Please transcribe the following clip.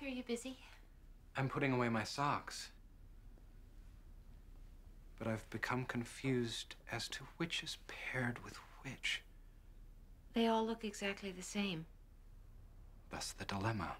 Arthur, are you busy? I'm putting away my socks. But I've become confused as to which is paired with which. They all look exactly the same. Thus the dilemma.